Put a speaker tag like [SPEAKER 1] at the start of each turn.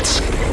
[SPEAKER 1] hits.